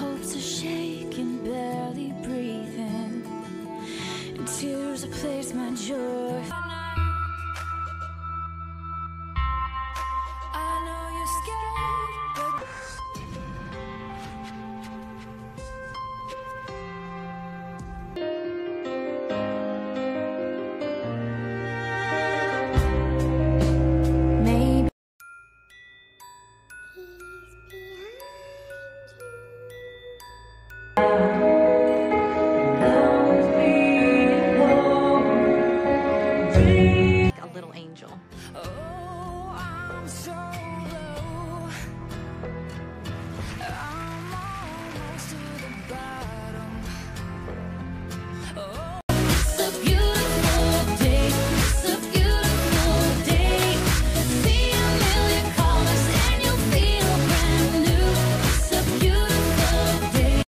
hopes are shaking, barely breathing. And tears replace my joy. free.